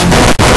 Oh, my God.